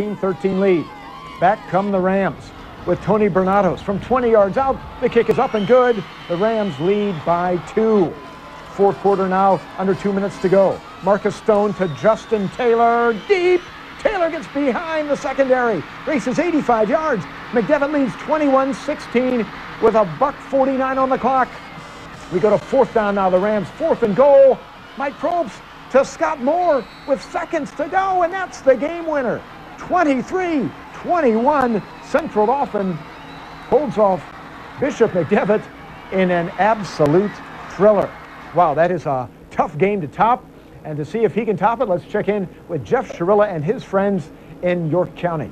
13 lead. Back come the Rams with Tony Bernados from 20 yards out. The kick is up and good. The Rams lead by two. Fourth quarter now, under two minutes to go. Marcus Stone to Justin Taylor, deep. Taylor gets behind the secondary, races 85 yards. McDevitt leads 21-16 with a buck 49 on the clock. We go to fourth down now. The Rams fourth and goal. Mike Probst to Scott Moore with seconds to go, and that's the game winner. 23-21. Central Dauphin holds off Bishop McDevitt in an absolute thriller. Wow, that is a tough game to top. And to see if he can top it, let's check in with Jeff Sharilla and his friends in York County.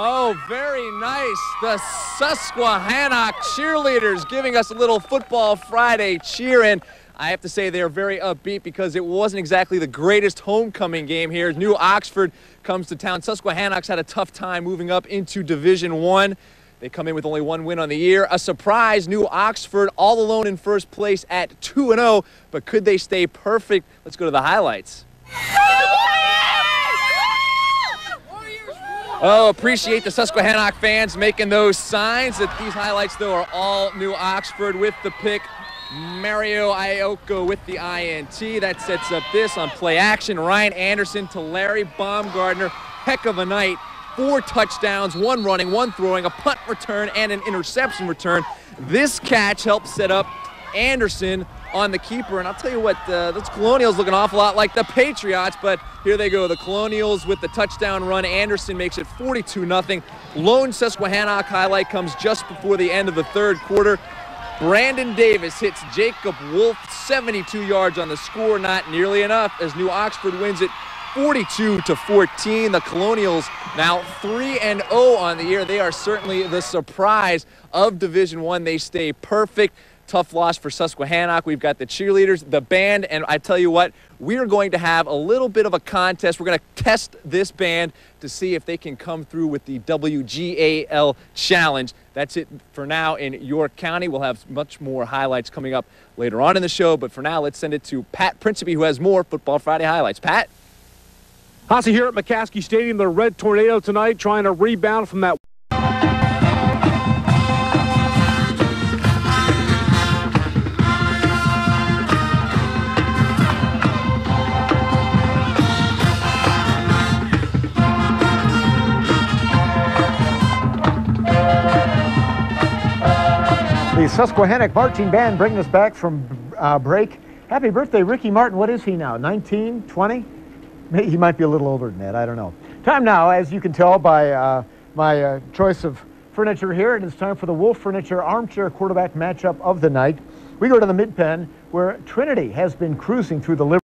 Oh, very nice. The Susquehannock cheerleaders giving us a little Football Friday cheer. And I have to say they're very upbeat because it wasn't exactly the greatest homecoming game here. New Oxford comes to town. Susquehannock's had a tough time moving up into Division One. They come in with only one win on the year. A surprise, New Oxford all alone in first place at 2 0. But could they stay perfect? Let's go to the highlights. Oh, appreciate the Susquehannock fans making those signs. That these highlights, though, are all New Oxford with the pick. Mario Ioko with the INT. That sets up this on play action. Ryan Anderson to Larry Baumgardner. Heck of a night. Four touchdowns, one running, one throwing, a punt return, and an interception return. This catch helped set up Anderson on the keeper. And I'll tell you what, uh, those Colonials look an awful lot like the Patriots, but here they go. The Colonials with the touchdown run. Anderson makes it 42 0. Lone Susquehannock highlight comes just before the end of the third quarter. Brandon Davis hits Jacob Wolf 72 yards on the score, not nearly enough as New Oxford wins it 42 to 14. The Colonials now 3 and 0 on the year. They are certainly the surprise of Division 1. They stay perfect. Tough loss for Susquehannock. We've got the cheerleaders, the band, and I tell you what, we are going to have a little bit of a contest. We're going to test this band to see if they can come through with the WGAL challenge. That's it for now in York County. We'll have much more highlights coming up later on in the show, but for now, let's send it to Pat Principe, who has more Football Friday highlights. Pat? Hossie here at McCaskey Stadium, the Red Tornado tonight, trying to rebound from that. The Susquehannock Marching Band bringing us back from uh, break. Happy birthday, Ricky Martin. What is he now? 19, 20? He might be a little older than that. I don't know. Time now, as you can tell by uh, my uh, choice of furniture here, and it is time for the Wolf Furniture Armchair Quarterback matchup of the night. We go to the Mid-Penn where Trinity has been cruising through the